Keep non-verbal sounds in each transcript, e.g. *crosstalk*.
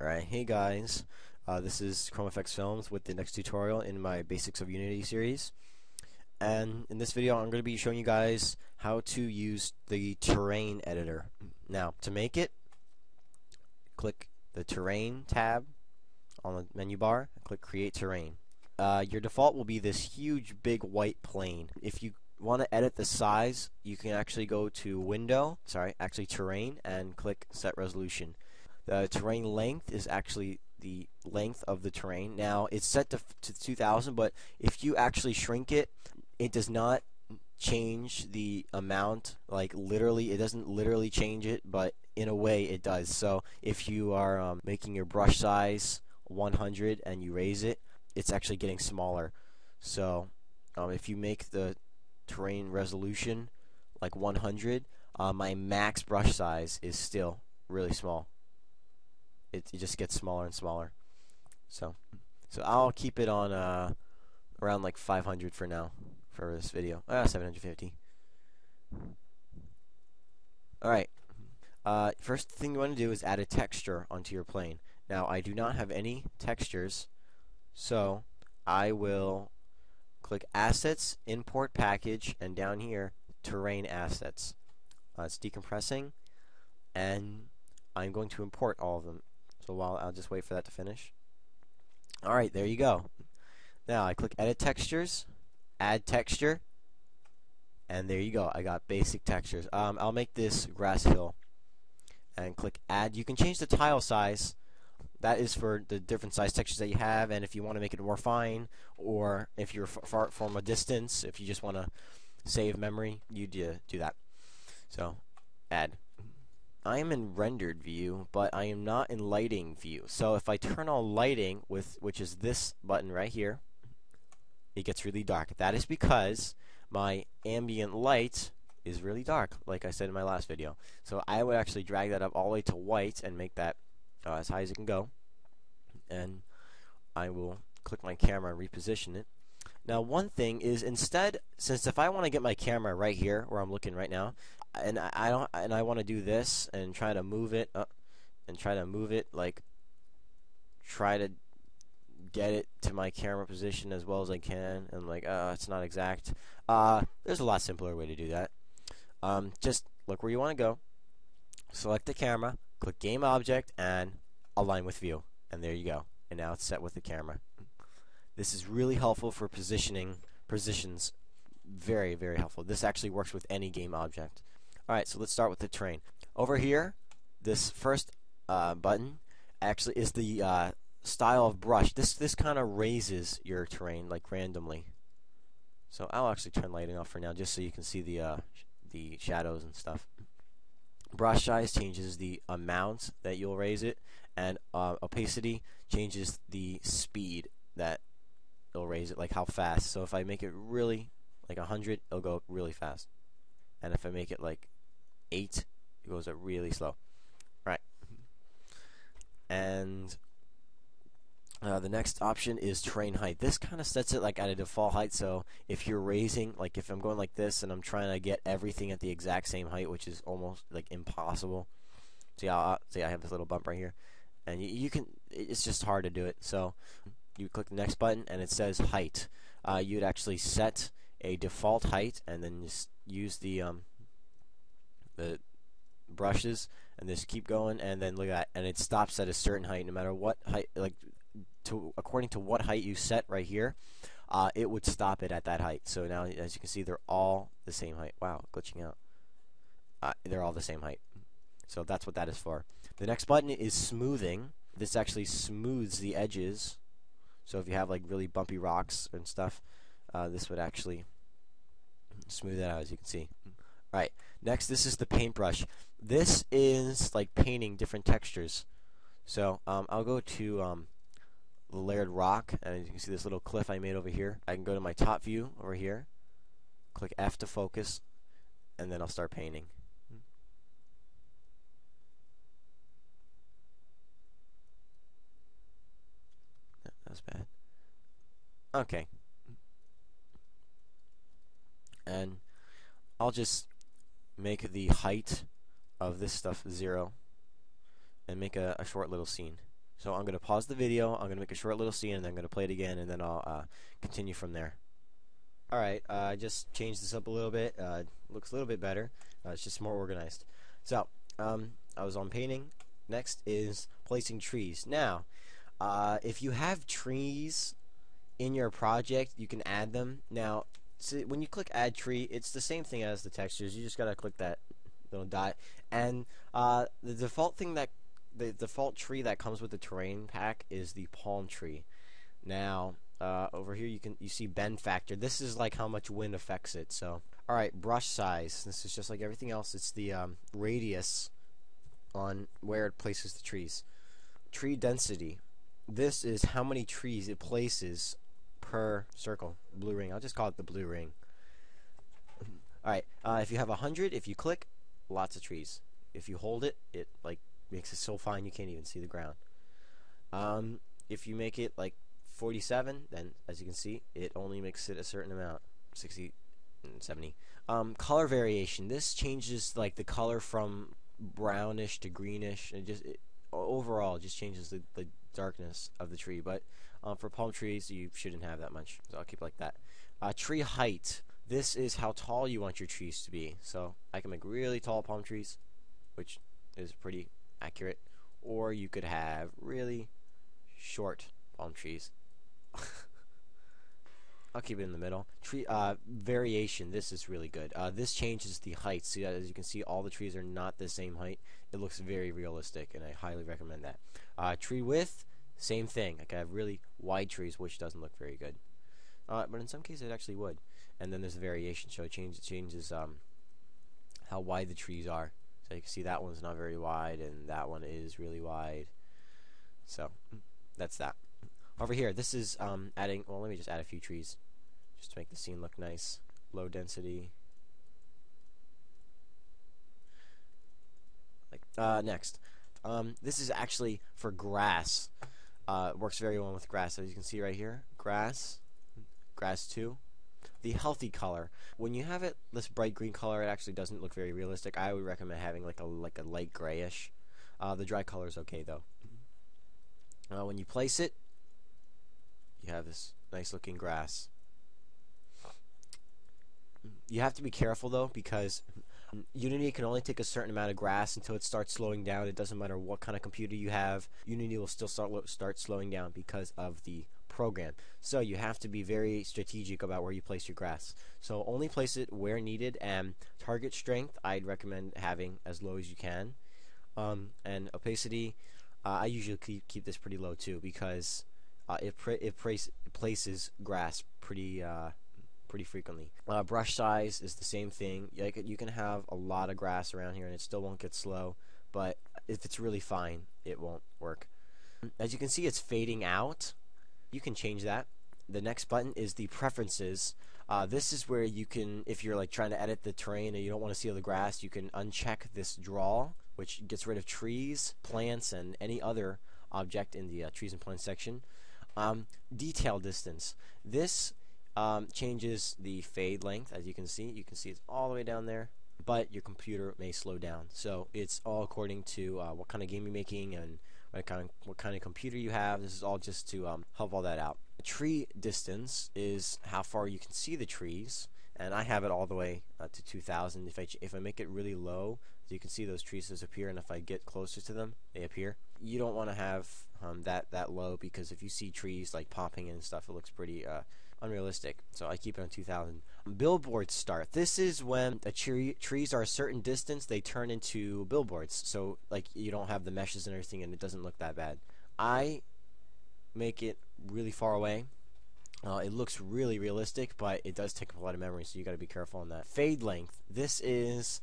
Alright, hey guys, uh, this is ChromeFX Films with the next tutorial in my Basics of Unity series. And in this video I'm going to be showing you guys how to use the terrain editor. Now, to make it, click the terrain tab on the menu bar, click create terrain. Uh, your default will be this huge big white plane. If you want to edit the size, you can actually go to window, sorry, actually terrain and click set resolution. The terrain length is actually the length of the terrain. Now it's set to, to 2000, but if you actually shrink it, it does not change the amount. Like literally, it doesn't literally change it, but in a way it does. So if you are um, making your brush size 100 and you raise it, it's actually getting smaller. So um, if you make the terrain resolution like 100, uh, my max brush size is still really small it, it just gets smaller and smaller. So, so I'll keep it on uh, around like 500 for now for this video. Ah, 750. All right. Uh, first thing you want to do is add a texture onto your plane. Now, I do not have any textures, so I will click Assets, Import Package, and down here, Terrain Assets. Uh, it's decompressing, and I'm going to import all of them. While I'll just wait for that to finish. Alright, there you go. Now I click Edit Textures, Add Texture, and there you go. I got basic textures. Um, I'll make this grass hill and click Add. You can change the tile size. That is for the different size textures that you have, and if you want to make it more fine, or if you're far from a distance, if you just want to save memory, you do, do that. So, add. I am in rendered view, but I am not in lighting view. So if I turn on lighting, with which is this button right here, it gets really dark. That is because my ambient light is really dark, like I said in my last video. So I would actually drag that up all the way to white and make that uh, as high as it can go. And I will click my camera and reposition it. Now one thing is instead, since if I want to get my camera right here, where I'm looking right now, and I, I don't and I want to do this and try to move it and try to move it like try to get it to my camera position as well as I can and like uh it's not exact. Uh there's a lot simpler way to do that. Um just look where you want to go. Select the camera click game object and align with view and there you go. And now it's set with the camera. This is really helpful for positioning positions. Very very helpful. This actually works with any game object Alright, so let's start with the terrain. Over here, this first uh, button actually is the uh, style of brush. This this kind of raises your terrain like randomly. So I'll actually turn lighting off for now, just so you can see the uh, sh the shadows and stuff. Brush size changes the amount that you'll raise it, and uh, opacity changes the speed that it'll raise it, like how fast. So if I make it really like 100, it'll go really fast. And if I make it like 8 it goes up really slow right and uh, the next option is terrain height. This kind of sets it like at a default height. So if you're raising, like if I'm going like this and I'm trying to get everything at the exact same height, which is almost like impossible. See, I'll, see, I have this little bump right here, and you, you, can. It's just hard to do it. So you click the next button, and it says height. Uh, you'd actually set a default height, and then just use the um, the brushes and just keep going and then look at that and it stops at a certain height no matter what height like to according to what height you set right here uh, it would stop it at that height. So now as you can see they're all the same height. Wow glitching out. Uh, they're all the same height. So that's what that is for. The next button is smoothing. This actually smooths the edges. So if you have like really bumpy rocks and stuff uh, this would actually smooth that out as you can see Right. Next, this is the paintbrush. This is like painting different textures. So um, I'll go to um, the layered rock, and you can see this little cliff I made over here. I can go to my top view over here, click F to focus, and then I'll start painting. That was bad. Okay. And I'll just make the height of this stuff zero and make a, a short little scene. So I'm going to pause the video, I'm going to make a short little scene, and then I'm going to play it again, and then I'll uh, continue from there. Alright, uh, I just changed this up a little bit. Uh, looks a little bit better. Uh, it's just more organized. So, um, I was on painting. Next is placing trees. Now, uh, if you have trees in your project, you can add them. Now, see, when you click add tree, it's the same thing as the textures. You just gotta click that little dot, and uh, the default thing that the default tree that comes with the terrain pack is the palm tree. Now, uh, over here you can you see bend factor. This is like how much wind affects it. So, all right, brush size. This is just like everything else. It's the um, radius on where it places the trees. Tree density. This is how many trees it places per circle. Blue ring. I'll just call it the blue ring. Alright, uh, if you have a hundred, if you click, lots of trees. If you hold it, it like makes it so fine you can't even see the ground. Um, if you make it like 47, then as you can see, it only makes it a certain amount, 60, and 70. Um, color variation. This changes like the color from brownish to greenish. and just it, overall just changes the, the darkness of the tree. But um, for palm trees, you shouldn't have that much. So I'll keep it like that. Uh, tree height. This is how tall you want your trees to be. So I can make really tall palm trees, which is pretty accurate. Or you could have really short palm trees. *laughs* I'll keep it in the middle. Tree uh, variation. This is really good. Uh, this changes the height. See, as you can see, all the trees are not the same height. It looks very realistic, and I highly recommend that. Uh, tree width, same thing. Like I have really wide trees, which doesn't look very good. Uh, but in some cases, it actually would. And then there's a variation, so it changes, changes um, how wide the trees are. So you can see that one's not very wide, and that one is really wide. So that's that. Over here, this is um, adding, well, let me just add a few trees just to make the scene look nice. Low density. Like uh, Next. Um, this is actually for grass. Uh, works very well with grass, as you can see right here. Grass, grass 2. The healthy color. When you have it this bright green color, it actually doesn't look very realistic. I would recommend having like a like a light grayish. Uh, the dry color is okay though. Uh, when you place it, you have this nice looking grass. You have to be careful though because Unity can only take a certain amount of grass until it starts slowing down. It doesn't matter what kind of computer you have. Unity will still start start slowing down because of the program. So you have to be very strategic about where you place your grass. So only place it where needed and target strength I'd recommend having as low as you can. Um, and opacity uh, I usually keep, keep this pretty low too because uh, it it places grass pretty uh, pretty frequently. Uh, brush size is the same thing. Like you can have a lot of grass around here and it still won't get slow, but if it's really fine, it won't work. As you can see, it's fading out. You can change that. The next button is the preferences. Uh, this is where you can, if you're like trying to edit the terrain and you don't want to see all the grass, you can uncheck this draw, which gets rid of trees, plants, and any other object in the uh, trees and plants section. Um, detail distance. This um, changes the fade length, as you can see. You can see it's all the way down there, but your computer may slow down. So it's all according to uh, what kind of game you're making and what kind of what kind of computer you have. This is all just to um, help all that out. Tree distance is how far you can see the trees, and I have it all the way uh, to 2,000. If I if I make it really low, so you can see those trees disappear, and if I get closer to them, they appear. You don't want to have um, that that low because if you see trees like popping and stuff, it looks pretty uh, unrealistic. So I keep it on 2,000. Billboards start. This is when the tree, trees are a certain distance, they turn into billboards. So like you don't have the meshes and everything, and it doesn't look that bad. I make it really far away. Uh, it looks really realistic, but it does take up a lot of memory, so you got to be careful on that. Fade length. This is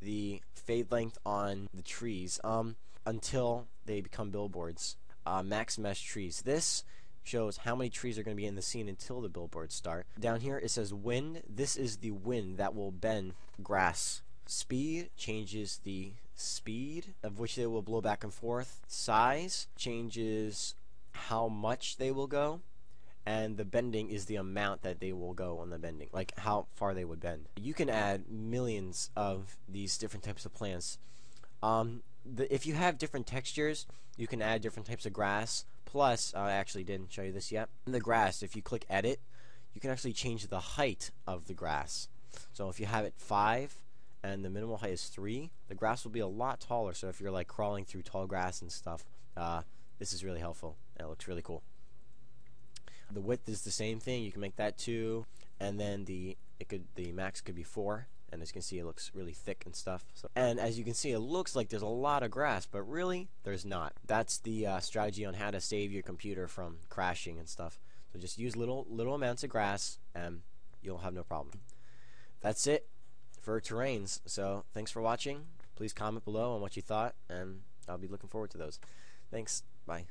the fade length on the trees um, until they become billboards uh, max mesh trees. This shows how many trees are going to be in the scene until the billboards start. Down here it says wind. This is the wind that will bend grass. Speed changes the speed of which they will blow back and forth. Size changes how much they will go. And the bending is the amount that they will go on the bending, like how far they would bend. You can add millions of these different types of plants. Um, the, if you have different textures, you can add different types of grass. Plus, I actually didn't show you this yet. In the grass, if you click edit, you can actually change the height of the grass. So if you have it 5 and the minimal height is 3, the grass will be a lot taller. So if you're like crawling through tall grass and stuff, uh, this is really helpful. It looks really cool. The width is the same thing. You can make that 2 and then the it could the max could be 4 and as you can see it looks really thick and stuff. So, and as you can see it looks like there's a lot of grass but really there's not. That's the uh, strategy on how to save your computer from crashing and stuff. So just use little little amounts of grass and you'll have no problem. That's it for terrains. So thanks for watching. Please comment below on what you thought and I'll be looking forward to those. Thanks. Bye